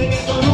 singing